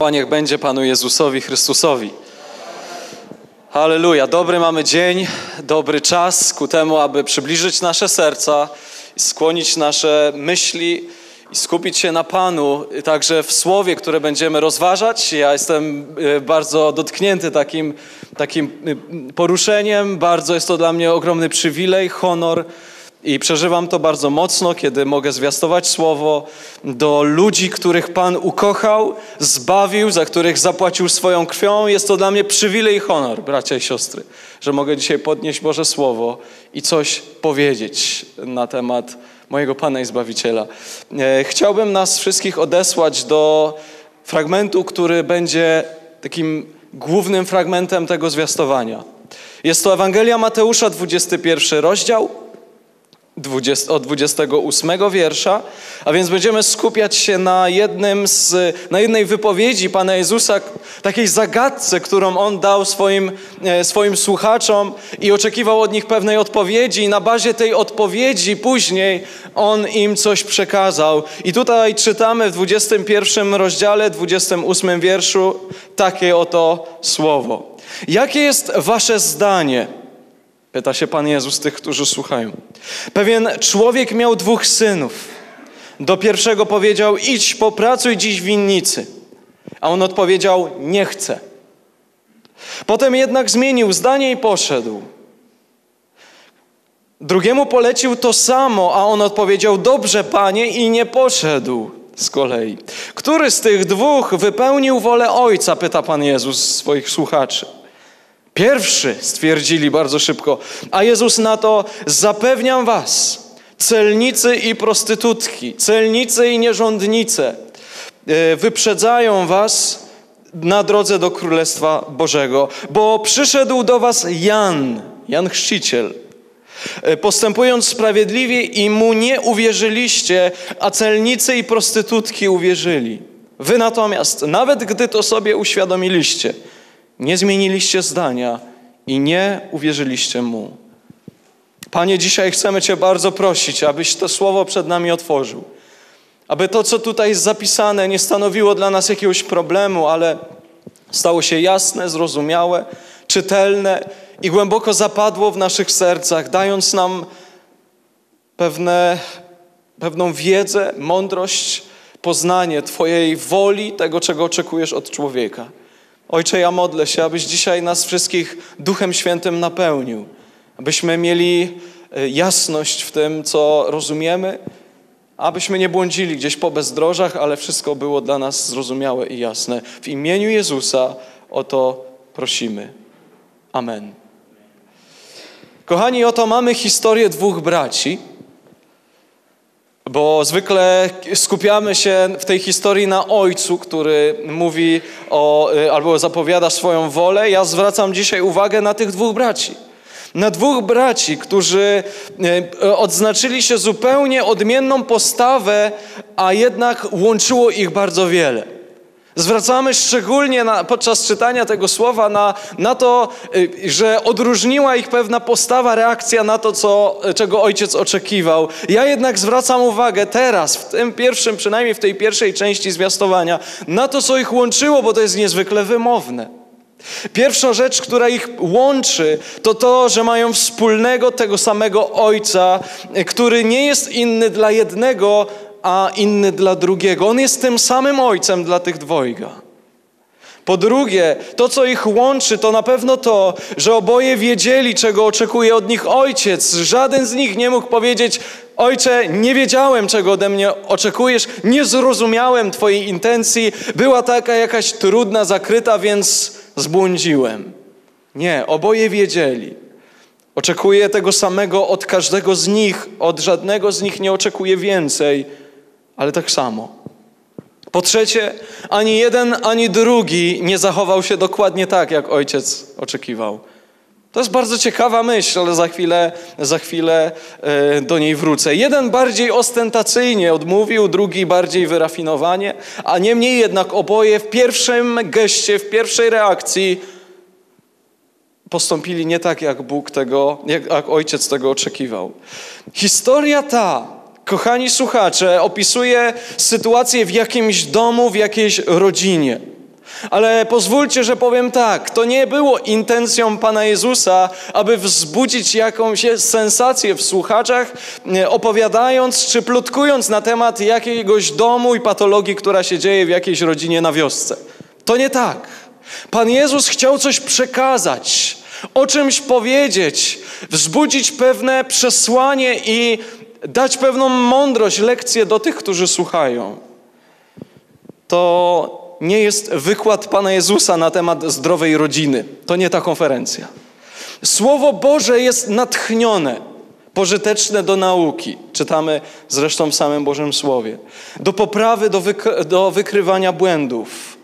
Niech będzie Panu Jezusowi Chrystusowi. Halleluja. Dobry mamy dzień, dobry czas ku temu, aby przybliżyć nasze serca, skłonić nasze myśli i skupić się na Panu, także w słowie, które będziemy rozważać. Ja jestem e, bardzo dotknięty takim, takim e, poruszeniem. Bardzo jest to dla mnie ogromny przywilej, honor i przeżywam to bardzo mocno, kiedy mogę zwiastować słowo do ludzi, których Pan ukochał, zbawił, za których zapłacił swoją krwią. Jest to dla mnie przywilej i honor, bracia i siostry, że mogę dzisiaj podnieść Boże Słowo i coś powiedzieć na temat mojego Pana i Zbawiciela. E, chciałbym nas wszystkich odesłać do fragmentu, który będzie takim głównym fragmentem tego zwiastowania. Jest to Ewangelia Mateusza, 21 rozdział 20, od 28 wiersza, a więc będziemy skupiać się na, jednym z, na jednej wypowiedzi Pana Jezusa, takiej zagadce, którą On dał swoim, e, swoim słuchaczom i oczekiwał od nich pewnej odpowiedzi i na bazie tej odpowiedzi później On im coś przekazał. I tutaj czytamy w 21 rozdziale, 28 wierszu takie oto słowo. Jakie jest wasze zdanie? Pyta się Pan Jezus tych, którzy słuchają. Pewien człowiek miał dwóch synów. Do pierwszego powiedział: Idź, popracuj dziś w winnicy. A on odpowiedział: Nie chcę. Potem jednak zmienił zdanie i poszedł. Drugiemu polecił to samo, a on odpowiedział: Dobrze, panie, i nie poszedł z kolei. Który z tych dwóch wypełnił wolę ojca? Pyta Pan Jezus swoich słuchaczy. Pierwszy stwierdzili bardzo szybko, a Jezus na to zapewniam was, celnicy i prostytutki, celnicy i nierządnice e, wyprzedzają was na drodze do Królestwa Bożego, bo przyszedł do was Jan, Jan Chrzciciel, e, postępując sprawiedliwie i mu nie uwierzyliście, a celnicy i prostytutki uwierzyli. Wy natomiast, nawet gdy to sobie uświadomiliście, nie zmieniliście zdania i nie uwierzyliście Mu. Panie, dzisiaj chcemy Cię bardzo prosić, abyś to słowo przed nami otworzył. Aby to, co tutaj jest zapisane, nie stanowiło dla nas jakiegoś problemu, ale stało się jasne, zrozumiałe, czytelne i głęboko zapadło w naszych sercach, dając nam pewne, pewną wiedzę, mądrość, poznanie Twojej woli, tego, czego oczekujesz od człowieka. Ojcze, ja modlę się, abyś dzisiaj nas wszystkich Duchem Świętym napełnił, abyśmy mieli e, jasność w tym, co rozumiemy, abyśmy nie błądzili gdzieś po bezdrożach, ale wszystko było dla nas zrozumiałe i jasne. W imieniu Jezusa o to prosimy. Amen. Kochani, oto mamy historię dwóch braci. Bo zwykle skupiamy się w tej historii na ojcu, który mówi o, y, albo zapowiada swoją wolę. Ja zwracam dzisiaj uwagę na tych dwóch braci. Na dwóch braci, którzy y, odznaczyli się zupełnie odmienną postawę, a jednak łączyło ich bardzo wiele. Zwracamy szczególnie na, podczas czytania tego słowa na, na to, y, że odróżniła ich pewna postawa, reakcja na to, co, czego ojciec oczekiwał. Ja jednak zwracam uwagę teraz, w tym pierwszym, przynajmniej w tej pierwszej części zwiastowania, na to, co ich łączyło, bo to jest niezwykle wymowne. Pierwsza rzecz, która ich łączy, to to, że mają wspólnego tego samego Ojca, który nie jest inny dla jednego, a inny dla drugiego. On jest tym samym ojcem dla tych dwojga. Po drugie, to co ich łączy, to na pewno to, że oboje wiedzieli, czego oczekuje od nich ojciec. Żaden z nich nie mógł powiedzieć: Ojcze, nie wiedziałem, czego ode mnie oczekujesz, nie zrozumiałem Twojej intencji, była taka jakaś trudna, zakryta, więc zbłądziłem. Nie, oboje wiedzieli. Oczekuję tego samego od każdego z nich, od żadnego z nich nie oczekuję więcej ale tak samo. Po trzecie, ani jeden, ani drugi nie zachował się dokładnie tak, jak ojciec oczekiwał. To jest bardzo ciekawa myśl, ale za chwilę, za chwilę e, do niej wrócę. Jeden bardziej ostentacyjnie odmówił, drugi bardziej wyrafinowanie, a niemniej jednak oboje w pierwszym geście, w pierwszej reakcji postąpili nie tak, jak Bóg tego, jak ojciec tego oczekiwał. Historia ta Kochani słuchacze, opisuje sytuację w jakimś domu, w jakiejś rodzinie. Ale pozwólcie, że powiem tak, to nie było intencją Pana Jezusa, aby wzbudzić jakąś sensację w słuchaczach, opowiadając czy plotkując na temat jakiegoś domu i patologii, która się dzieje w jakiejś rodzinie na wiosce. To nie tak. Pan Jezus chciał coś przekazać, o czymś powiedzieć, wzbudzić pewne przesłanie i dać pewną mądrość, lekcję do tych, którzy słuchają. To nie jest wykład Pana Jezusa na temat zdrowej rodziny. To nie ta konferencja. Słowo Boże jest natchnione, pożyteczne do nauki. Czytamy zresztą w samym Bożym Słowie. Do poprawy, do, wyk- do wykrywania błędów.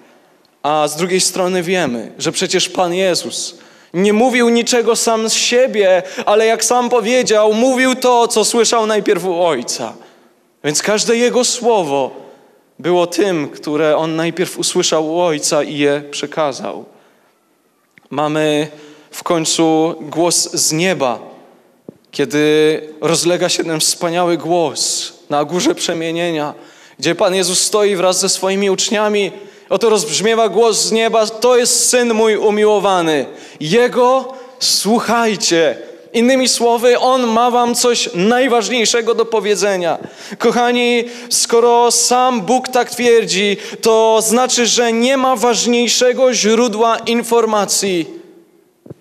A z drugiej strony wiemy, że przecież Pan Jezus nie mówił niczego sam z siebie, ale jak sam powiedział, mówił to, co słyszał najpierw u Ojca. Więc każde Jego słowo było tym, które On najpierw usłyszał u Ojca i je przekazał. Mamy w końcu głos z nieba, kiedy rozlega się ten wspaniały głos na górze przemienienia, gdzie Pan Jezus stoi wraz ze swoimi uczniami Oto rozbrzmiewa głos z nieba: To jest syn mój umiłowany. Jego słuchajcie. Innymi słowy, On ma Wam coś najważniejszego do powiedzenia. Kochani, skoro sam Bóg tak twierdzi, to znaczy, że nie ma ważniejszego źródła informacji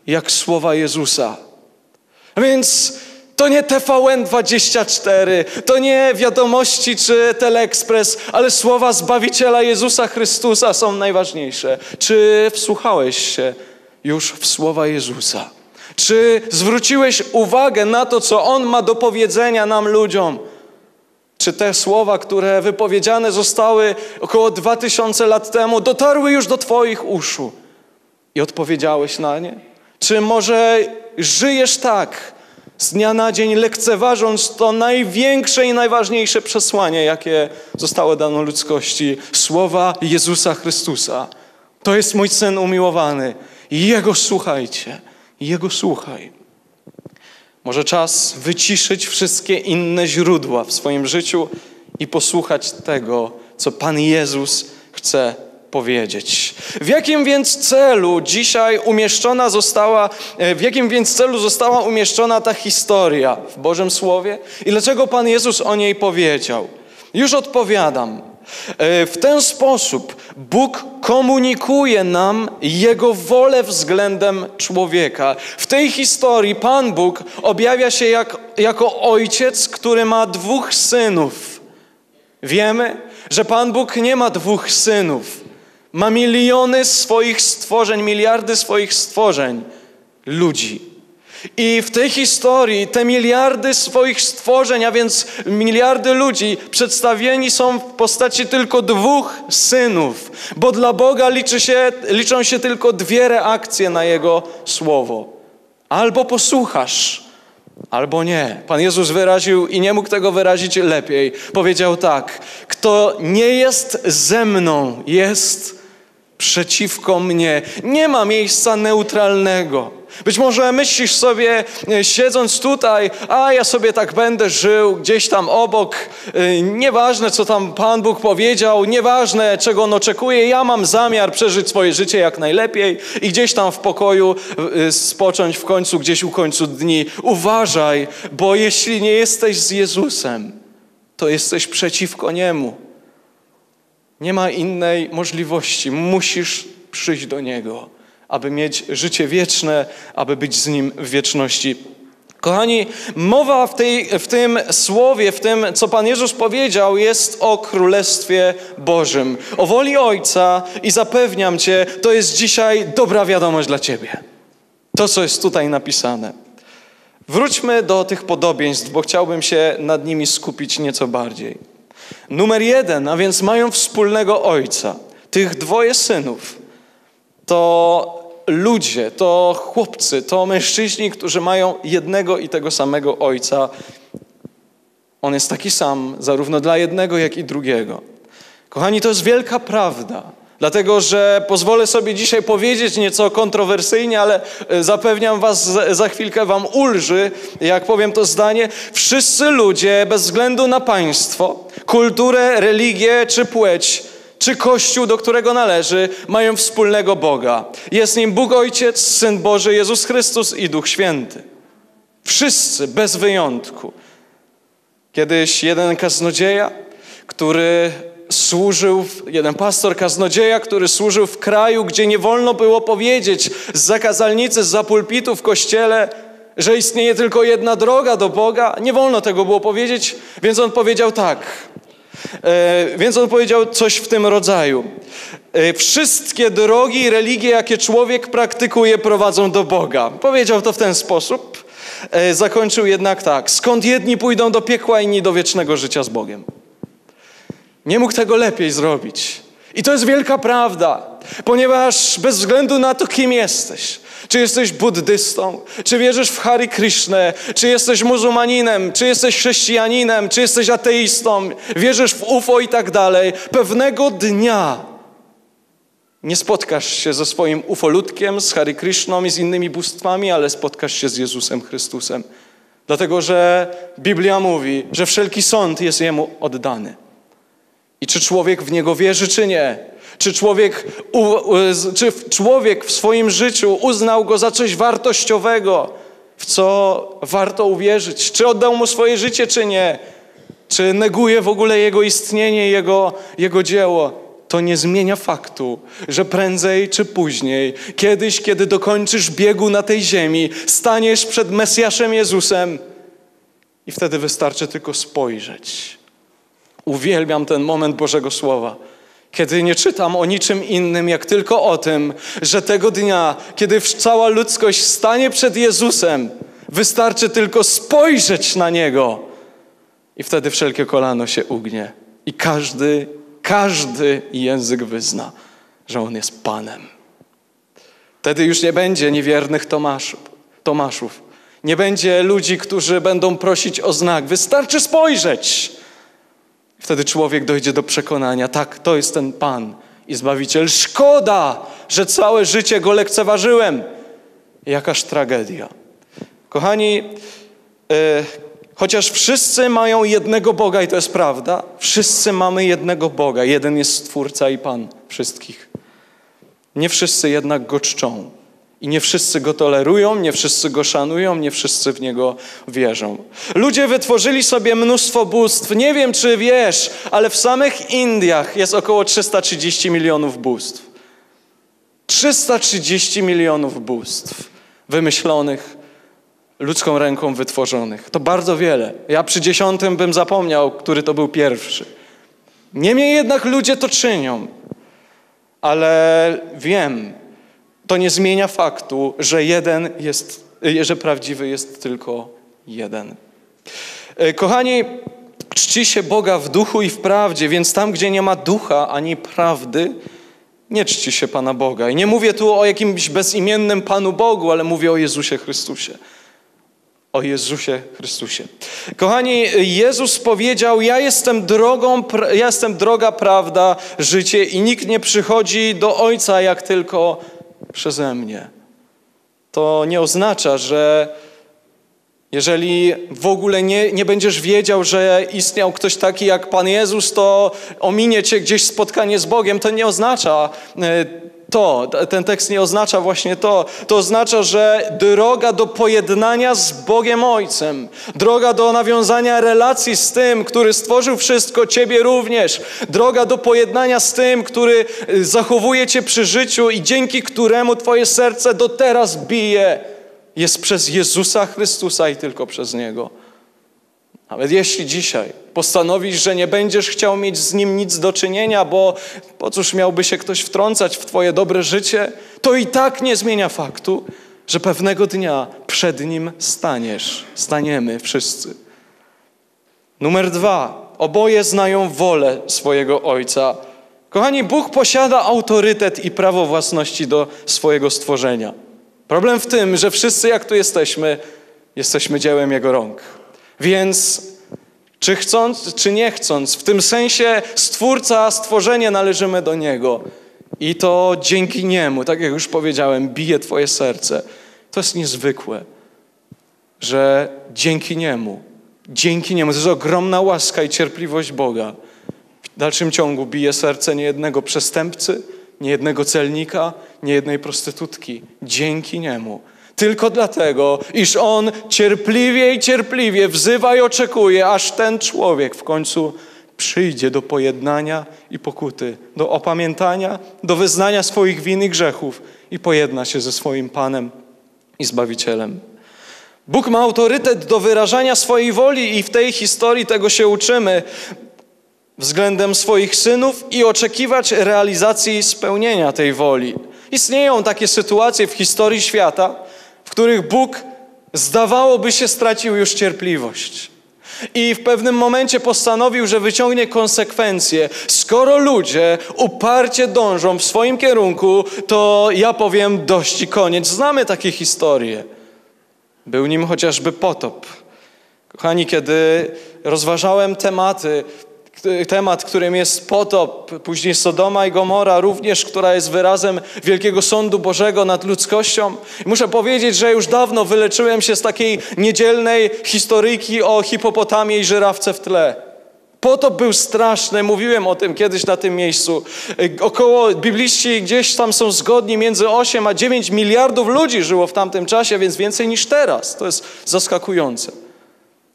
jak słowa Jezusa. A więc to nie TVN24, to nie wiadomości czy Teleekspres, ale słowa Zbawiciela Jezusa Chrystusa są najważniejsze. Czy wsłuchałeś się już w słowa Jezusa? Czy zwróciłeś uwagę na to, co On ma do powiedzenia nam ludziom? Czy te słowa, które wypowiedziane zostały około dwa tysiące lat temu, dotarły już do Twoich uszu i odpowiedziałeś na nie? Czy może żyjesz tak, z dnia na dzień lekceważąc to największe i najważniejsze przesłanie, jakie zostało dane ludzkości słowa Jezusa Chrystusa. To jest mój syn umiłowany. Jego słuchajcie, Jego słuchaj. Może czas wyciszyć wszystkie inne źródła w swoim życiu i posłuchać tego, co Pan Jezus chce powiedzieć. W jakim więc celu dzisiaj umieszczona została, e, w jakim więc celu została umieszczona ta historia w Bożym Słowie i dlaczego Pan Jezus o niej powiedział? Już odpowiadam. E, w ten sposób Bóg komunikuje nam Jego wolę względem człowieka. W tej historii Pan Bóg objawia się jak, jako ojciec, który ma dwóch synów. Wiemy, że Pan Bóg nie ma dwóch synów. Ma miliony swoich stworzeń, miliardy swoich stworzeń, ludzi. I w tej historii te miliardy swoich stworzeń, a więc miliardy ludzi, przedstawieni są w postaci tylko dwóch synów, bo dla Boga liczy się, liczą się tylko dwie reakcje na Jego słowo. Albo posłuchasz, albo nie. Pan Jezus wyraził i nie mógł tego wyrazić lepiej. Powiedział tak: Kto nie jest ze mną, jest przeciwko mnie. Nie ma miejsca neutralnego. Być może myślisz sobie, e, siedząc tutaj, a ja sobie tak będę żył gdzieś tam obok, e, nieważne co tam Pan Bóg powiedział, nieważne czego on oczekuje, ja mam zamiar przeżyć swoje życie jak najlepiej i gdzieś tam w pokoju e, spocząć w końcu, gdzieś u końcu dni. Uważaj, bo jeśli nie jesteś z Jezusem, to jesteś przeciwko Niemu. Nie ma innej możliwości. Musisz przyjść do Niego, aby mieć życie wieczne, aby być z Nim w wieczności. Kochani, mowa w, tej, w tym słowie, w tym, co Pan Jezus powiedział, jest o Królestwie Bożym, o woli Ojca i zapewniam Cię, to jest dzisiaj dobra wiadomość dla Ciebie. To, co jest tutaj napisane. Wróćmy do tych podobieństw, bo chciałbym się nad nimi skupić nieco bardziej. Numer jeden, a więc mają wspólnego ojca. Tych dwoje synów to ludzie, to chłopcy, to mężczyźni, którzy mają jednego i tego samego ojca. On jest taki sam, zarówno dla jednego, jak i drugiego. Kochani, to jest wielka prawda. Dlatego, że pozwolę sobie dzisiaj powiedzieć nieco kontrowersyjnie, ale e, zapewniam Was, za chwilkę Wam ulży, jak powiem to zdanie. Wszyscy ludzie, bez względu na państwo, kulturę, religię czy płeć, czy Kościół, do którego należy, mają wspólnego Boga. Jest nim Bóg Ojciec, Syn Boży, Jezus Chrystus i Duch Święty. Wszyscy, bez wyjątku. Kiedyś jeden kaznodzieja, który służył, jeden pastor kaznodzieja, który służył w kraju, gdzie nie wolno było powiedzieć z zakazalnicy, z zapulpitu w kościele, że istnieje tylko jedna droga do Boga. Nie wolno tego było powiedzieć, więc on powiedział tak. E, więc on powiedział coś w tym rodzaju. E, wszystkie drogi i religie, jakie człowiek praktykuje, prowadzą do Boga. Powiedział to w ten sposób. E, zakończył jednak tak. Skąd jedni pójdą do piekła, inni do wiecznego życia z Bogiem. Nie mógł tego lepiej zrobić. I to jest wielka prawda, ponieważ bez względu na to, kim jesteś, czy jesteś buddystą, czy wierzysz w Hari Krishnę, czy jesteś muzułmaninem, czy jesteś chrześcijaninem, czy jesteś ateistą, wierzysz w UFO i tak dalej, pewnego dnia nie spotkasz się ze swoim ufolutkiem, z Hari Krishną i z innymi bóstwami, ale spotkasz się z Jezusem Chrystusem. Dlatego, że Biblia mówi, że wszelki sąd jest Jemu oddany. I czy człowiek w Niego wierzy, czy nie? Czy człowiek, czy człowiek w swoim życiu uznał Go za coś wartościowego, w co warto uwierzyć? Czy oddał Mu swoje życie, czy nie? Czy neguje w ogóle Jego istnienie, Jego, jego dzieło? To nie zmienia faktu, że prędzej czy później, kiedyś, kiedy dokończysz biegu na tej ziemi, staniesz przed Mesjaszem Jezusem i wtedy wystarczy tylko spojrzeć Uwielbiam ten moment Bożego Słowa, kiedy nie czytam o niczym innym, jak tylko o tym, że tego dnia, kiedy cała ludzkość stanie przed Jezusem, wystarczy tylko spojrzeć na Niego i wtedy wszelkie kolano się ugnie i każdy, każdy język wyzna, że On jest Panem. Wtedy już nie będzie niewiernych Tomaszów, Tomaszów. Nie będzie ludzi, którzy będą prosić o znak. Wystarczy spojrzeć. Wtedy człowiek dojdzie do przekonania, tak, to jest ten Pan i Zbawiciel. Szkoda, że całe życie Go lekceważyłem. Jakaż tragedia. Kochani, yy, chociaż wszyscy mają jednego Boga i to jest prawda, wszyscy mamy jednego Boga. Jeden jest Stwórca i Pan wszystkich. Nie wszyscy jednak Go czczą. I nie wszyscy go tolerują, nie wszyscy go szanują, nie wszyscy w niego wierzą. Ludzie wytworzyli sobie mnóstwo bóstw. Nie wiem, czy wiesz, ale w samych Indiach jest około 330 milionów bóstw. 330 milionów bóstw wymyślonych, ludzką ręką wytworzonych. To bardzo wiele. Ja przy dziesiątym bym zapomniał, który to był pierwszy. Niemniej jednak ludzie to czynią. Ale wiem, to nie zmienia faktu, że jeden jest, że prawdziwy jest tylko jeden. E, kochani, czci się Boga w duchu i w prawdzie, więc tam, gdzie nie ma ducha ani prawdy, nie czci się Pana Boga. I nie mówię tu o jakimś bezimiennym Panu Bogu, ale mówię o Jezusie Chrystusie. O Jezusie Chrystusie. Kochani, Jezus powiedział: Ja jestem drogą, ja jestem droga, prawda, życie, i nikt nie przychodzi do Ojca jak tylko przeze mnie. To nie oznacza, że jeżeli w ogóle nie, nie będziesz wiedział, że istniał ktoś taki jak Pan Jezus, to ominie cię gdzieś spotkanie z Bogiem. To nie oznacza e, to, ten tekst nie oznacza właśnie to. To oznacza, że droga do pojednania z Bogiem Ojcem, droga do nawiązania relacji z tym, który stworzył wszystko, Ciebie również, droga do pojednania z tym, który y, zachowuje Cię przy życiu i dzięki któremu Twoje serce do teraz bije, jest przez Jezusa Chrystusa i tylko przez Niego. Nawet jeśli dzisiaj postanowisz, że nie będziesz chciał mieć z nim nic do czynienia, bo po cóż miałby się ktoś wtrącać w Twoje dobre życie, to i tak nie zmienia faktu, że pewnego dnia przed nim staniesz. Staniemy wszyscy. Numer dwa. Oboje znają wolę swojego Ojca. Kochani, Bóg posiada autorytet i prawo własności do swojego stworzenia. Problem w tym, że wszyscy, jak tu jesteśmy, jesteśmy dziełem Jego rąk. Więc czy chcąc, czy nie chcąc, w tym sensie Stwórca, stworzenie należymy do Niego. I to dzięki Niemu, tak jak już powiedziałem, bije Twoje serce. To jest niezwykłe, że dzięki Niemu, dzięki Niemu, to jest ogromna łaska i cierpliwość Boga. W dalszym ciągu bije serce niejednego przestępcy, niejednego celnika, niejednej prostytutki. Dzięki niemu. Tylko dlatego, iż on cierpliwie i cierpliwie wzywa i oczekuje, aż ten człowiek w końcu przyjdzie do pojednania i pokuty, do opamiętania, do wyznania swoich win i grzechów i pojedna się ze swoim Panem i Zbawicielem. Bóg ma autorytet do wyrażania swojej woli i w tej historii tego się uczymy względem swoich synów i oczekiwać realizacji spełnienia tej woli. Istnieją takie sytuacje w historii świata, których Bóg zdawałoby się stracił już cierpliwość. I w pewnym momencie postanowił, że wyciągnie konsekwencje. Skoro ludzie uparcie dążą w swoim kierunku, to ja powiem dość i koniec. Znamy takie historie. Był nim chociażby potop. Kochani, kiedy rozważałem tematy, temat, którym jest potop, później Sodoma i Gomora, również, która jest wyrazem wielkiego sądu Bożego nad ludzkością. I muszę powiedzieć, że już dawno wyleczyłem się z takiej niedzielnej historyjki o hipopotamie i żyrawce w tle. Potop był straszny, mówiłem o tym kiedyś na tym miejscu. Około bibliści gdzieś tam są zgodni, między 8 a 9 miliardów ludzi żyło w tamtym czasie, więc więcej niż teraz. To jest zaskakujące.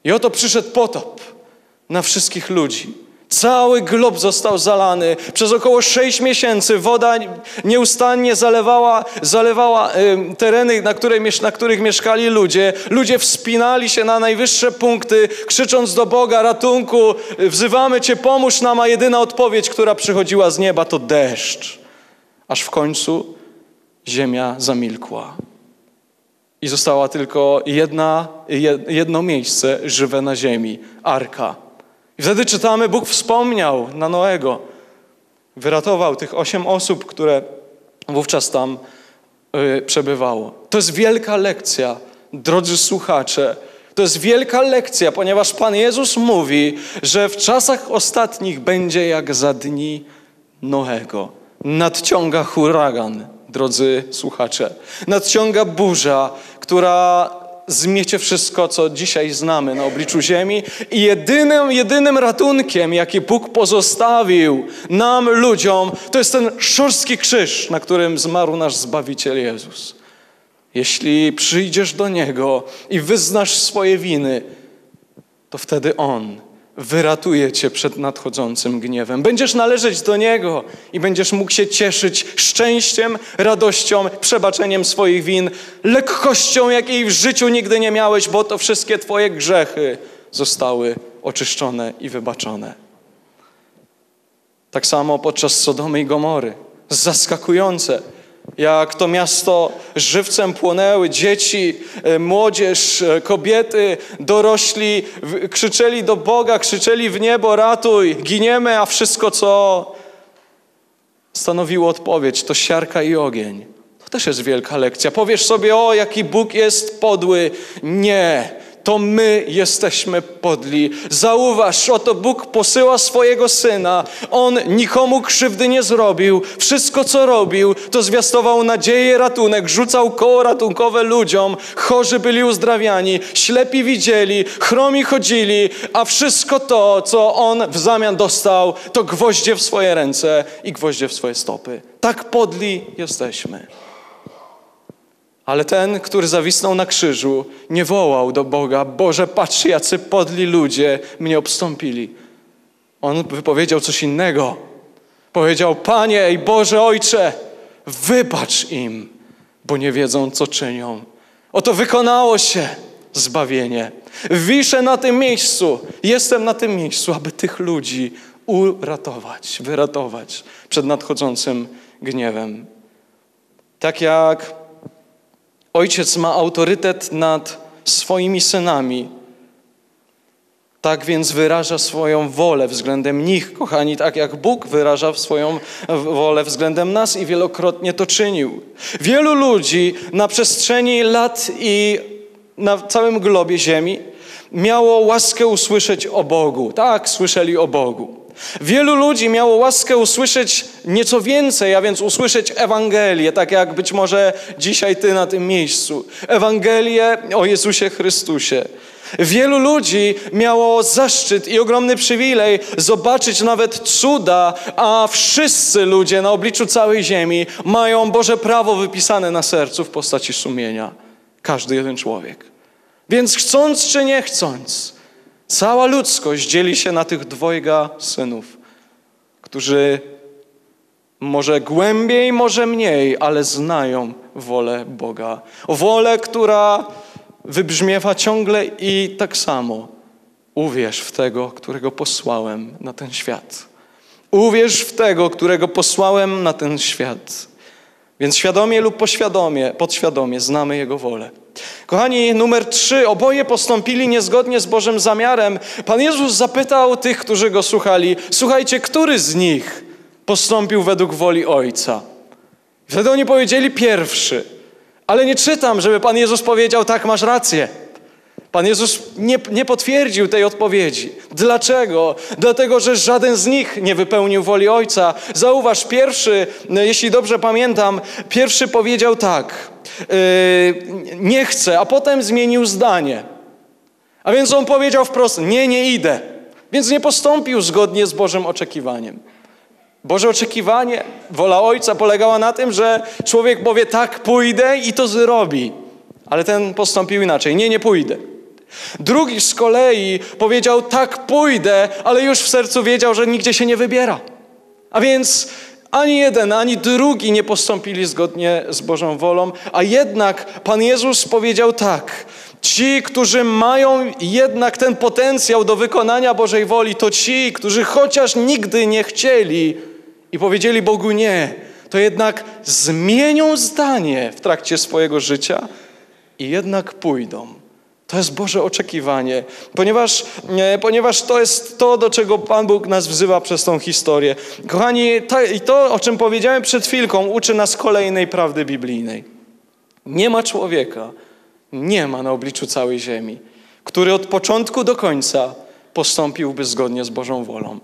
I oto przyszedł potop na wszystkich ludzi. Cały glob został zalany. Przez około sześć miesięcy woda nieustannie zalewała, zalewała tereny, na, które, na których mieszkali ludzie. Ludzie wspinali się na najwyższe punkty, krzycząc do Boga, ratunku, wzywamy Cię, pomóż nam, a jedyna odpowiedź, która przychodziła z nieba, to deszcz. Aż w końcu ziemia zamilkła. I została tylko jedna, jedno miejsce żywe na ziemi arka. I wtedy czytamy, Bóg wspomniał na Noego. Wyratował tych osiem osób, które wówczas tam y, przebywało. To jest wielka lekcja, drodzy słuchacze. To jest wielka lekcja, ponieważ Pan Jezus mówi, że w czasach ostatnich będzie jak za dni Noego. Nadciąga huragan, drodzy słuchacze. Nadciąga burza, która zmiecie wszystko, co dzisiaj znamy na obliczu ziemi i jedynym, jedynym ratunkiem, jaki Bóg pozostawił nam, ludziom, to jest ten szorstki krzyż, na którym zmarł nasz Zbawiciel Jezus. Jeśli przyjdziesz do Niego i wyznasz swoje winy, to wtedy On wyratuje cię przed nadchodzącym gniewem. Będziesz należeć do Niego i będziesz mógł się cieszyć szczęściem, radością, przebaczeniem swoich win, lekkością, jakiej w życiu nigdy nie miałeś, bo to wszystkie Twoje grzechy zostały oczyszczone i wybaczone. Tak samo podczas Sodomy i Gomory. Zaskakujące jak to miasto żywcem płonęły, dzieci, e, młodzież, e, kobiety, dorośli krzyczeli do Boga, krzyczeli w niebo, ratuj, giniemy, a wszystko, co stanowiło odpowiedź, to siarka i ogień. To też jest wielka lekcja. Powiesz sobie, o, jaki Bóg jest podły. Nie, to my jesteśmy podli. Zauważ, oto Bóg posyła swojego Syna. On nikomu krzywdy nie zrobił. Wszystko, co robił, to zwiastował nadzieję, ratunek, rzucał koło ratunkowe ludziom. Chorzy byli uzdrawiani, ślepi widzieli, chromi chodzili, a wszystko to, co On w zamian dostał, to gwoździe w swoje ręce i gwoździe w swoje stopy. Tak podli jesteśmy. Ale ten, który zawisnął na krzyżu, nie wołał do Boga: Boże, patrz, jacy podli ludzie mnie obstąpili. On wypowiedział coś innego. Powiedział: Panie i Boże Ojcze, wybacz im, bo nie wiedzą, co czynią. Oto wykonało się zbawienie. Wiszę na tym miejscu, jestem na tym miejscu, aby tych ludzi uratować, wyratować przed nadchodzącym gniewem. Tak jak Ojciec ma autorytet nad swoimi synami. Tak więc wyraża swoją wolę względem nich, kochani, tak jak Bóg wyraża swoją wolę względem nas i wielokrotnie to czynił. Wielu ludzi na przestrzeni lat i na całym globie Ziemi miało łaskę usłyszeć o Bogu. Tak, słyszeli o Bogu. Wielu ludzi miało łaskę usłyszeć nieco więcej, a więc usłyszeć Ewangelię, tak jak być może dzisiaj Ty na tym miejscu. Ewangelię o Jezusie Chrystusie. Wielu ludzi miało zaszczyt i ogromny przywilej zobaczyć nawet cuda, a wszyscy ludzie na obliczu całej ziemi mają Boże prawo wypisane na sercu w postaci sumienia. Każdy jeden człowiek. Więc chcąc czy nie chcąc, cała ludzkość dzieli się na tych dwojga synów, którzy może głębiej, może mniej, ale znają wolę Boga. Wolę, która wybrzmiewa ciągle i tak samo. Uwierz w tego, którego posłałem na ten świat. Uwierz w tego, którego posłałem na ten świat. Więc świadomie lub poświadomie, podświadomie znamy Jego wolę. Kochani, numer trzy. Oboje postąpili niezgodnie z Bożym zamiarem. Pan Jezus zapytał tych, którzy Go słuchali, słuchajcie, który z nich postąpił według woli Ojca? Wtedy oni powiedzieli pierwszy. Ale nie czytam, żeby Pan Jezus powiedział, tak, masz rację. Pan Jezus nie, nie potwierdził tej odpowiedzi. Dlaczego? Dlatego, że żaden z nich nie wypełnił woli Ojca. Zauważ, pierwszy, jeśli dobrze pamiętam, pierwszy powiedział tak, yy, nie chcę, a potem zmienił zdanie. A więc on powiedział wprost, nie, nie idę. Więc nie postąpił zgodnie z Bożym oczekiwaniem. Boże oczekiwanie, wola Ojca polegała na tym, że człowiek powie tak, pójdę i to zrobi. Ale ten postąpił inaczej. Nie, nie pójdę. Drugi z kolei powiedział tak, pójdę, ale już w sercu wiedział, że nigdzie się nie wybiera. A więc ani jeden, ani drugi nie postąpili zgodnie z Bożą wolą, a jednak Pan Jezus powiedział tak. Ci, którzy mają jednak ten potencjał do wykonania Bożej woli, to ci, którzy chociaż nigdy nie chcieli i powiedzieli Bogu nie, to jednak zmienią zdanie w trakcie swojego życia i jednak pójdą. To jest Boże oczekiwanie, ponieważ, ponieważ to jest to, do czego Pan Bóg nas wzywa przez tą historię. Kochani, i to, o czym powiedziałem przed chwilką, uczy nas kolejnej prawdy biblijnej. Nie ma człowieka, nie ma na obliczu całej ziemi, który od początku do końca postąpiłby zgodnie z Bożą wolą.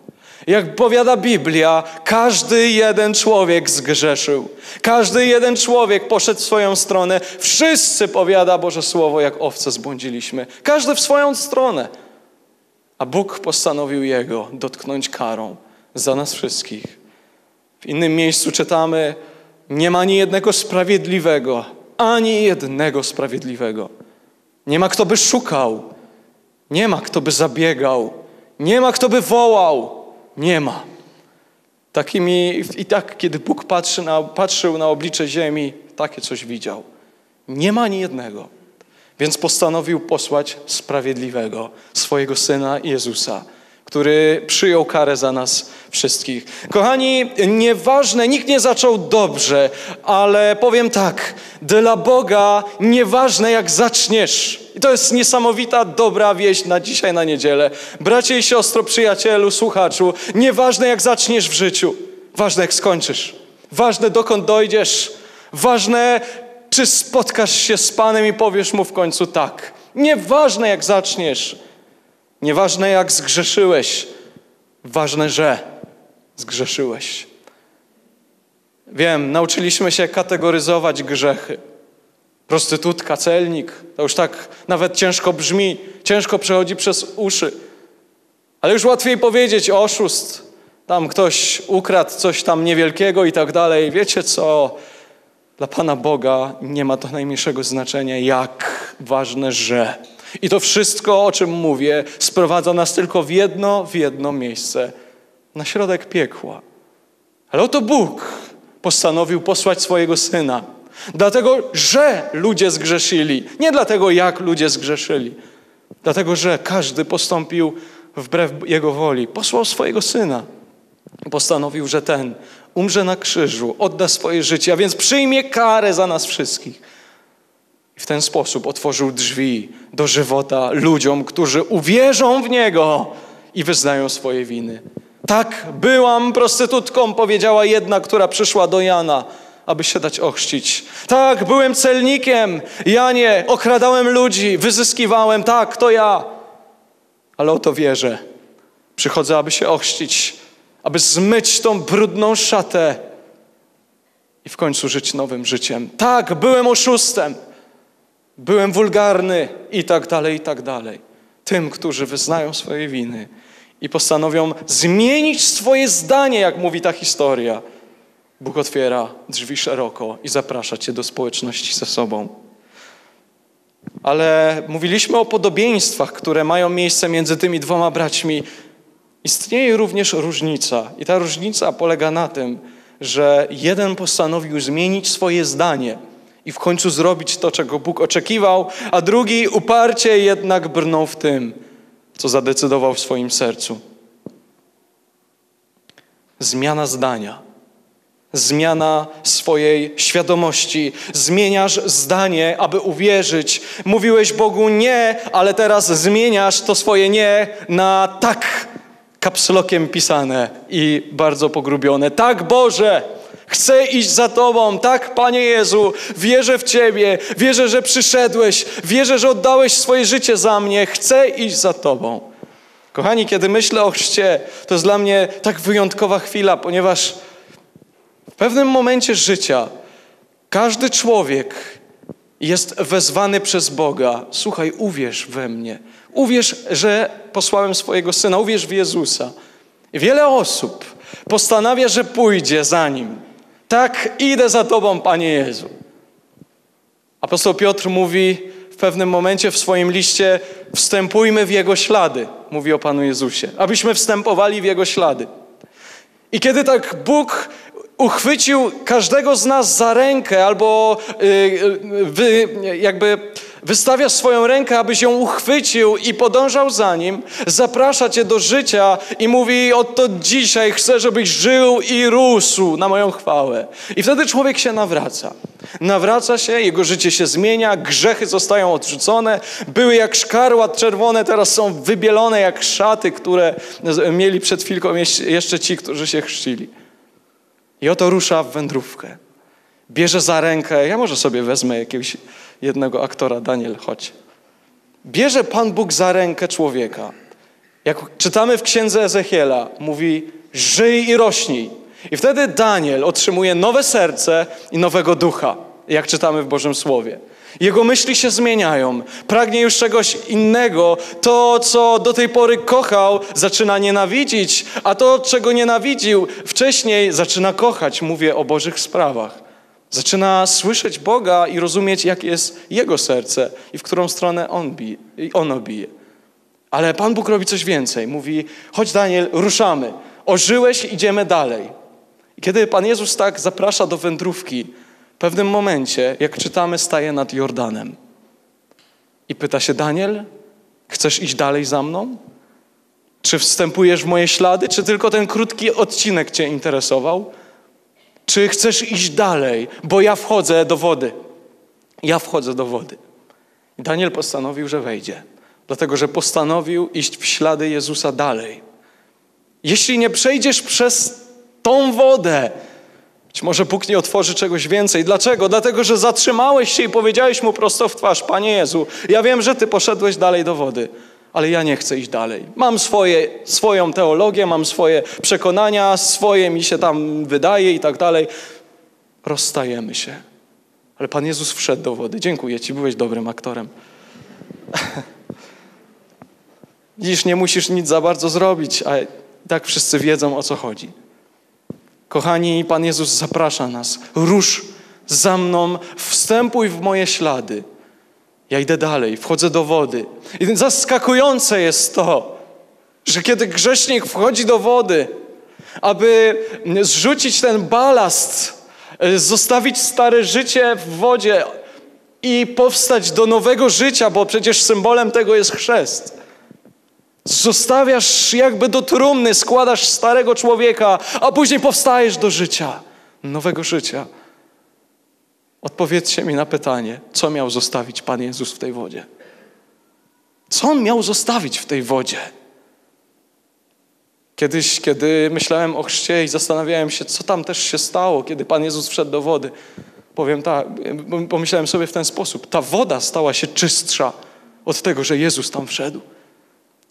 Jak powiada Biblia, każdy jeden człowiek zgrzeszył. Każdy jeden człowiek poszedł w swoją stronę. Wszyscy, powiada Boże Słowo, jak owce zbłądziliśmy. Każdy w swoją stronę. A Bóg postanowił Jego dotknąć karą za nas wszystkich. W innym miejscu czytamy, nie ma ani jednego sprawiedliwego, ani jednego sprawiedliwego. Nie ma kto by szukał, nie ma kto by zabiegał, nie ma kto by wołał. Nie ma. Takimi, I tak, kiedy Bóg patrzy na, patrzył na oblicze ziemi, takie coś widział. Nie ma ani jednego. Więc postanowił posłać sprawiedliwego, swojego Syna Jezusa który przyjął karę za nas wszystkich. Kochani, nieważne, nikt nie zaczął dobrze, ale powiem tak, dla Boga nieważne jak zaczniesz. I to jest niesamowita, dobra wieść na dzisiaj, na niedzielę. Bracie i siostro, przyjacielu, słuchaczu, nieważne jak zaczniesz w życiu, ważne jak skończysz. Ważne dokąd dojdziesz. Ważne, czy spotkasz się z Panem i powiesz Mu w końcu tak. Nieważne jak zaczniesz, Nieważne jak zgrzeszyłeś, ważne, że zgrzeszyłeś. Wiem, nauczyliśmy się kategoryzować grzechy. Prostytutka, celnik, to już tak nawet ciężko brzmi, ciężko przechodzi przez uszy. Ale już łatwiej powiedzieć oszust, tam ktoś ukradł coś tam niewielkiego i tak dalej. Wiecie co? Dla Pana Boga nie ma to najmniejszego znaczenia, jak ważne, że. I to wszystko, o czym mówię, sprowadza nas tylko w jedno, w jedno miejsce na środek piekła. Ale oto Bóg postanowił posłać swojego syna. Dlatego, że ludzie zgrzeszyli. Nie dlatego, jak ludzie zgrzeszyli. Dlatego, że każdy postąpił wbrew jego woli. Posłał swojego syna. Postanowił, że ten umrze na krzyżu, odda swoje życie, a więc przyjmie karę za nas wszystkich w ten sposób otworzył drzwi do żywota ludziom, którzy uwierzą w Niego i wyznają swoje winy. Tak, byłam prostytutką, powiedziała jedna, która przyszła do Jana, aby się dać ochrzcić. Tak, byłem celnikiem, Janie, okradałem ludzi, wyzyskiwałem, tak, to ja. Ale oto wierzę. Przychodzę, aby się ochrzcić aby zmyć tą brudną szatę i w końcu żyć nowym życiem. Tak, byłem oszustem, byłem wulgarny i tak dalej, i tak dalej. Tym, którzy wyznają swoje winy i postanowią zmienić swoje zdanie, jak mówi ta historia. Bóg otwiera drzwi szeroko i zaprasza cię do społeczności ze sobą. Ale mówiliśmy o podobieństwach, które mają miejsce między tymi dwoma braćmi. Istnieje również różnica, i ta różnica polega na tym, że jeden postanowił zmienić swoje zdanie i w końcu zrobić to, czego Bóg oczekiwał, a drugi uparcie jednak brnął w tym, co zadecydował w swoim sercu. Zmiana zdania, zmiana swojej świadomości. Zmieniasz zdanie, aby uwierzyć. Mówiłeś Bogu nie, ale teraz zmieniasz to swoje nie na tak kapslokiem pisane i bardzo pogrubione. Tak, Boże, chcę iść za Tobą. Tak, Panie Jezu, wierzę w Ciebie, wierzę, że przyszedłeś, wierzę, że oddałeś swoje życie za mnie. Chcę iść za Tobą. Kochani, kiedy myślę o chrzcie, to jest dla mnie tak wyjątkowa chwila, ponieważ w pewnym momencie życia każdy człowiek jest wezwany przez Boga. Słuchaj, uwierz we mnie. Uwierz, że posłałem swojego syna. Uwierz w Jezusa. Wiele osób postanawia, że pójdzie za nim. Tak, idę za Tobą, Panie Jezu. Apostoł Piotr mówi w pewnym momencie w swoim liście: Wstępujmy w Jego ślady, mówi o Panu Jezusie, abyśmy wstępowali w Jego ślady. I kiedy tak Bóg uchwycił każdego z nas za rękę albo yy, jakby wystawia swoją rękę, abyś ją uchwycił i podążał za nim, zaprasza cię do życia i mówi: Oto dzisiaj chcę, żebyś żył i rósł na moją chwałę. I wtedy człowiek się nawraca. Nawraca się, jego życie się zmienia, grzechy zostają odrzucone. Były jak szkarłat czerwone, teraz są wybielone jak szaty, które mieli przed chwilką jeszcze ci, którzy się chrzcili. I oto rusza w wędrówkę. Bierze za rękę, ja może sobie wezmę jakiegoś jednego aktora, Daniel, chodź. Bierze Pan Bóg za rękę człowieka. Jak czytamy w księdze Ezechiela, mówi: żyj i rośnij. I wtedy Daniel otrzymuje nowe serce i nowego ducha, jak czytamy w Bożym Słowie. Jego myśli się zmieniają, pragnie już czegoś innego. To, co do tej pory kochał, zaczyna nienawidzić, a to, czego nienawidził wcześniej, zaczyna kochać. Mówię o Bożych sprawach. Zaczyna słyszeć Boga i rozumieć, jakie jest Jego serce i w którą stronę on bije, ono bije. Ale Pan Bóg robi coś więcej. Mówi, chodź Daniel, ruszamy. Ożyłeś, idziemy dalej. I kiedy Pan Jezus tak zaprasza do wędrówki, w pewnym momencie, jak czytamy, staje nad Jordanem. I pyta się, Daniel, chcesz iść dalej za mną? Czy wstępujesz w moje ślady, czy tylko ten krótki odcinek Cię interesował? Czy chcesz iść dalej? Bo ja wchodzę do wody. Ja wchodzę do wody. I Daniel postanowił, że wejdzie, dlatego że postanowił iść w ślady Jezusa dalej. Jeśli nie przejdziesz przez tą wodę, być może Bóg nie otworzy czegoś więcej. Dlaczego? Dlatego, że zatrzymałeś się i powiedziałeś mu prosto w twarz: Panie Jezu, ja wiem, że Ty poszedłeś dalej do wody, ale ja nie chcę iść dalej. Mam swoje, swoją teologię, mam swoje przekonania, swoje mi się tam wydaje i tak dalej. Rozstajemy się. Ale Pan Jezus wszedł do wody. Dziękuję Ci, byłeś dobrym aktorem. Dziś nie musisz nic za bardzo zrobić, a tak wszyscy wiedzą o co chodzi. Kochani, Pan Jezus zaprasza nas. Rusz za mną, wstępuj w moje ślady. Ja idę dalej, wchodzę do wody. I zaskakujące jest to, że kiedy grzesznik wchodzi do wody, aby zrzucić ten balast, e, zostawić stare życie w wodzie i powstać do nowego życia, bo przecież symbolem tego jest chrzest. Zostawiasz jakby do trumny, składasz starego człowieka, a później powstajesz do życia, nowego życia. Odpowiedzcie mi na pytanie, co miał zostawić Pan Jezus w tej wodzie? Co On miał zostawić w tej wodzie? Kiedyś, kiedy myślałem o chrzcie i zastanawiałem się, co tam też się stało, kiedy Pan Jezus wszedł do wody, powiem tak, pomyślałem sobie w ten sposób. Ta woda stała się czystsza od tego, że Jezus tam wszedł.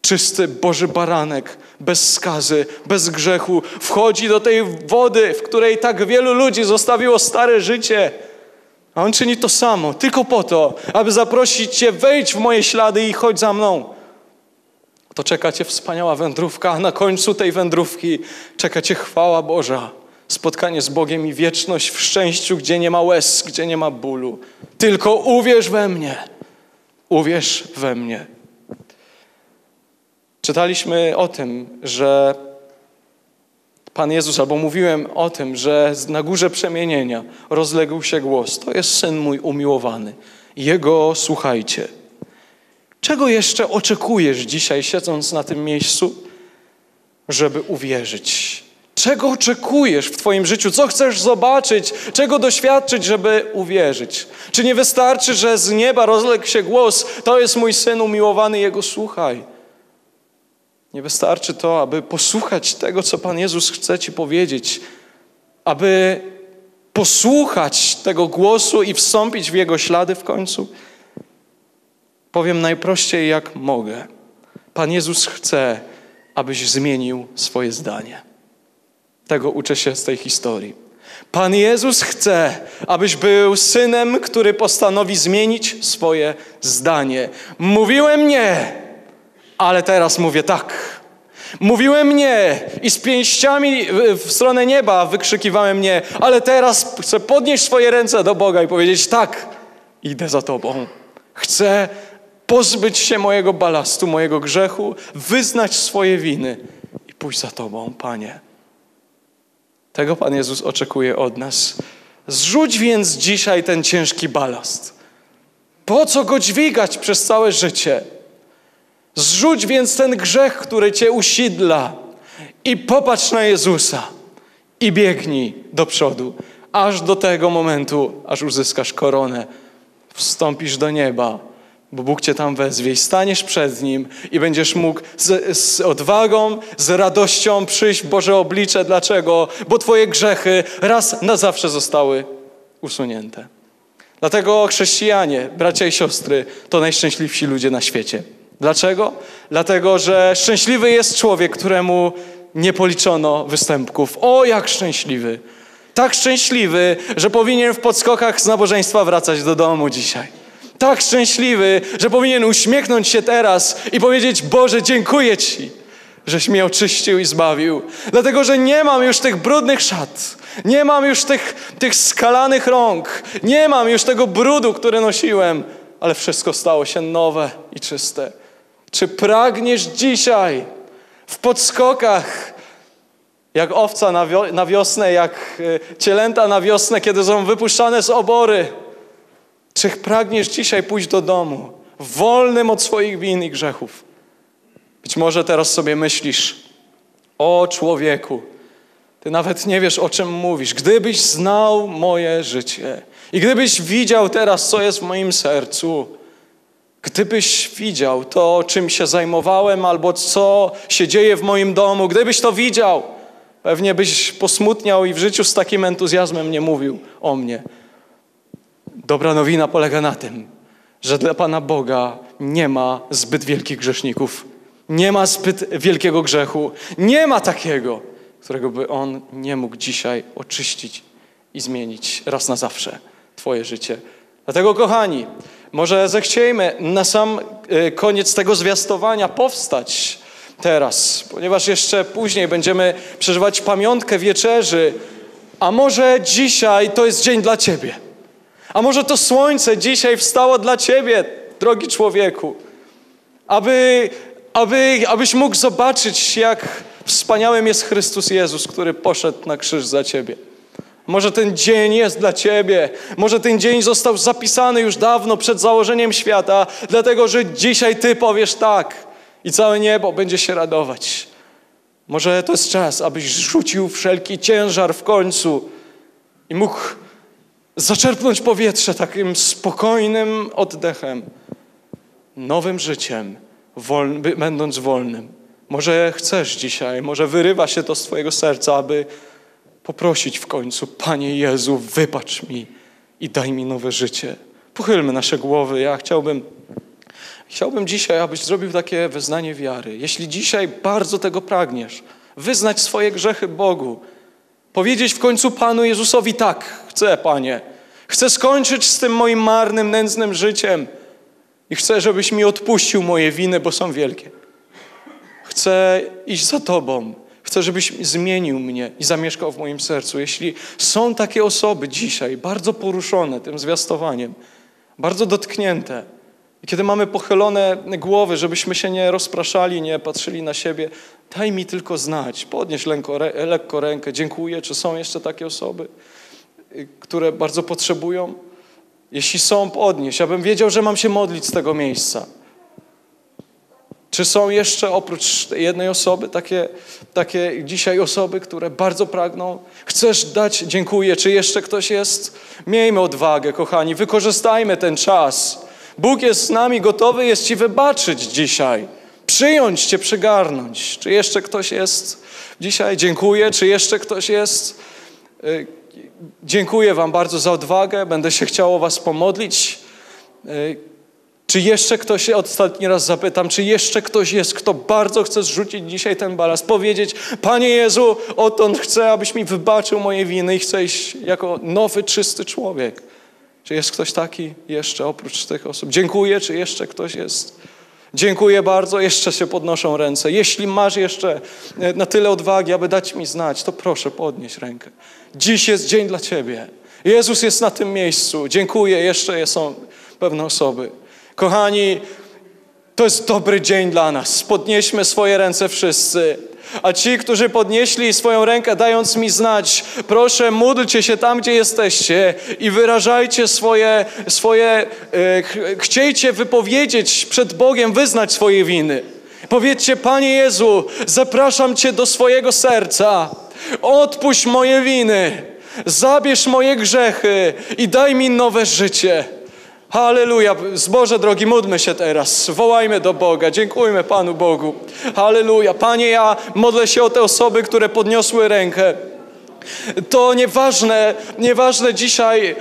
czysty Boży baranek, bez skazy, bez grzechu, wchodzi do tej wody, w której tak wielu ludzi zostawiło stare życie. A On czyni to samo, tylko po to, aby zaprosić Cię, wejdź w moje ślady i chodź za mną. To czeka Cię wspaniała wędrówka, a na końcu tej wędrówki czeka Cię chwała Boża. Spotkanie z Bogiem i wieczność w szczęściu, gdzie nie ma łez, gdzie nie ma bólu. Tylko uwierz we mnie. Uwierz we mnie. Czytaliśmy o tym, że Pan Jezus, albo mówiłem o tym, że na górze przemienienia rozległ się głos. To jest Syn mój umiłowany. Jego słuchajcie. Czego jeszcze oczekujesz dzisiaj, siedząc na tym miejscu, żeby uwierzyć? Czego oczekujesz w Twoim życiu? Co chcesz zobaczyć? Czego doświadczyć, żeby uwierzyć? Czy nie wystarczy, że z nieba rozległ się głos: To jest mój syn umiłowany, jego słuchaj? Nie wystarczy to, aby posłuchać tego, co Pan Jezus chce Ci powiedzieć, aby posłuchać tego głosu i wstąpić w Jego ślady w końcu? Powiem najprościej, jak mogę. Pan Jezus chce, abyś zmienił swoje zdanie. Tego uczę się z tej historii. Pan Jezus chce, abyś był synem, który postanowi zmienić swoje zdanie. Mówiłem nie, ale teraz mówię tak. Mówiłem nie i z pięściami w stronę nieba wykrzykiwałem nie, ale teraz chcę podnieść swoje ręce do Boga i powiedzieć tak, idę za Tobą. Chcę pozbyć się mojego balastu, mojego grzechu, wyznać swoje winy i pójść za Tobą, Panie. Tego Pan Jezus oczekuje od nas. Zrzuć więc dzisiaj ten ciężki balast. Po co go dźwigać przez całe życie? Zrzuć więc ten grzech, który cię usidla i popatrz na Jezusa i biegnij do przodu, aż do tego momentu, aż uzyskasz koronę. Wstąpisz do nieba, bo Bóg cię tam wezwie i staniesz przed Nim i będziesz mógł z, z odwagą, z radością przyjść w Boże oblicze. Dlaczego? Bo Twoje grzechy raz na zawsze zostały usunięte. Dlatego chrześcijanie, bracia i siostry, to najszczęśliwsi ludzie na świecie. Dlaczego? Dlatego, że szczęśliwy jest człowiek, któremu nie policzono występków. O, jak szczęśliwy! Tak szczęśliwy, że powinien w podskokach z nabożeństwa wracać do domu dzisiaj. Tak szczęśliwy, że powinien uśmiechnąć się teraz i powiedzieć: Boże, dziękuję Ci, żeś mnie oczyścił i zbawił. Dlatego, że nie mam już tych brudnych szat, nie mam już tych, tych skalanych rąk, nie mam już tego brudu, który nosiłem, ale wszystko stało się nowe i czyste. Czy pragniesz dzisiaj w podskokach, jak owca na, wio na wiosnę, jak e, cielęta na wiosnę, kiedy są wypuszczane z obory? Czy pragniesz dzisiaj pójść do domu, wolnym od swoich win i grzechów? Być może teraz sobie myślisz, o człowieku, ty nawet nie wiesz, o czym mówisz. Gdybyś znał moje życie i gdybyś widział teraz, co jest w moim sercu, Gdybyś widział to, czym się zajmowałem, albo co się dzieje w moim domu, gdybyś to widział, pewnie byś posmutniał i w życiu z takim entuzjazmem nie mówił o mnie. Dobra nowina polega na tym, że dla Pana Boga nie ma zbyt wielkich grzeszników, nie ma zbyt wielkiego grzechu, nie ma takiego, którego by On nie mógł dzisiaj oczyścić i zmienić raz na zawsze Twoje życie. Dlatego, kochani, może zechciejmy na sam e, koniec tego zwiastowania powstać teraz, ponieważ jeszcze później będziemy przeżywać pamiątkę wieczerzy, a może dzisiaj to jest dzień dla Ciebie. A może to słońce dzisiaj wstało dla Ciebie, drogi człowieku, aby, aby, abyś mógł zobaczyć, jak wspaniałym jest Chrystus Jezus, który poszedł na krzyż za Ciebie. Może ten dzień jest dla Ciebie. Może ten dzień został zapisany już dawno przed założeniem świata, dlatego że dzisiaj Ty powiesz tak i całe niebo będzie się radować. Może to jest czas, abyś rzucił wszelki ciężar w końcu i mógł zaczerpnąć powietrze takim spokojnym oddechem, nowym życiem, wolny, będąc wolnym. Może chcesz dzisiaj, może wyrywa się to z Twojego serca, aby poprosić w końcu, Panie Jezu, wybacz mi i daj mi nowe życie. Pochylmy nasze głowy. Ja chciałbym, Chciałbym dzisiaj, abyś zrobił takie wyznanie wiary. Jeśli dzisiaj bardzo tego pragniesz, wyznać swoje grzechy Bogu, powiedzieć w końcu Panu Jezusowi tak, chcę, Panie, chcę skończyć z tym moim marnym, nędznym życiem i chcę, żebyś mi odpuścił moje winy, bo są wielkie. Chcę iść za Tobą. Chcę, żebyś zmienił mnie i zamieszkał w moim sercu. Jeśli są takie osoby dzisiaj bardzo poruszone tym zwiastowaniem, bardzo dotknięte, i kiedy mamy pochylone głowy, żebyśmy się nie rozpraszali, nie patrzyli na siebie, daj mi tylko znać, podnieś lekko, lekko rękę, dziękuję. Czy są jeszcze takie osoby, y, które bardzo potrzebują? Jeśli są, podnieś, abym wiedział, że mam się modlić z tego miejsca. Czy są jeszcze oprócz jednej osoby takie, takie dzisiaj osoby, które bardzo pragną? Chcesz dać dziękuję? Czy jeszcze ktoś jest? Miejmy odwagę, kochani, wykorzystajmy ten czas. Bóg jest z nami, gotowy jest Ci wybaczyć dzisiaj. Przyjąć Cię, przygarnąć. Czy jeszcze ktoś jest dzisiaj? Dziękuję. Czy jeszcze ktoś jest? Y, dziękuję Wam bardzo za odwagę. Będę się chciał o Was pomodlić. Czy jeszcze ktoś, ostatni raz zapytam, czy jeszcze ktoś jest, kto bardzo chce zrzucić dzisiaj ten balast, powiedzieć, Panie Jezu, odtąd chcę, abyś mi wybaczył moje winy i chcę iść jako nowy, czysty człowiek. Czy jest ktoś taki jeszcze oprócz tych osób? Dziękuję, czy jeszcze ktoś jest? Dziękuję bardzo, jeszcze się podnoszą ręce. Jeśli masz jeszcze e, na tyle odwagi, aby dać mi znać, to proszę podnieś rękę. Dziś jest dzień dla Ciebie. Jezus jest na tym miejscu. Dziękuję, jeszcze są pewne osoby. Kochani, to jest dobry dzień dla nas. Podnieśmy swoje ręce wszyscy. A ci, którzy podnieśli swoją rękę, dając mi znać, proszę, módlcie się tam, gdzie jesteście i wyrażajcie swoje, swoje e, chciejcie wypowiedzieć przed Bogiem, wyznać swoje winy. Powiedzcie, Panie Jezu, zapraszam Cię do swojego serca. Odpuść moje winy, zabierz moje grzechy i daj mi nowe życie. Halleluja. Zboże drogi, módlmy się teraz. Wołajmy do Boga. Dziękujmy Panu Bogu. Halleluja. Panie, ja modlę się o te osoby, które podniosły rękę. To nieważne, nieważne dzisiaj,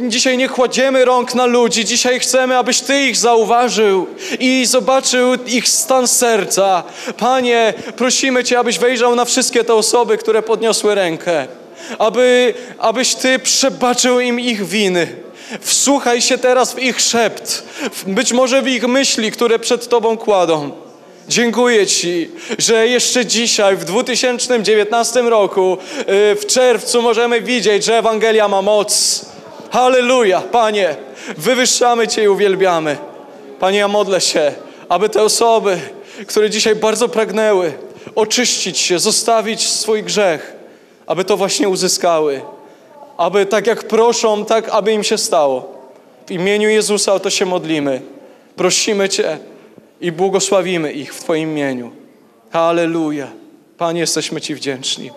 yy, dzisiaj nie kładziemy rąk na ludzi, dzisiaj chcemy, abyś Ty ich zauważył i zobaczył ich stan serca. Panie, prosimy Cię, abyś wejrzał na wszystkie te osoby, które podniosły rękę, aby, abyś Ty przebaczył im ich winy. Wsłuchaj się teraz w ich szept, być może w ich myśli, które przed Tobą kładą. Dziękuję Ci, że jeszcze dzisiaj, w 2019 roku, y, w czerwcu, możemy widzieć, że Ewangelia ma moc. Halleluja, Panie, wywyższamy Cię i uwielbiamy. Panie, ja modlę się, aby te osoby, które dzisiaj bardzo pragnęły oczyścić się, zostawić swój grzech, aby to właśnie uzyskały aby tak jak proszą, tak aby im się stało. W imieniu Jezusa o to się modlimy. Prosimy Cię i błogosławimy ich w Twoim imieniu. Halleluja. Panie, jesteśmy Ci wdzięczni.